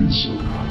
你喜欢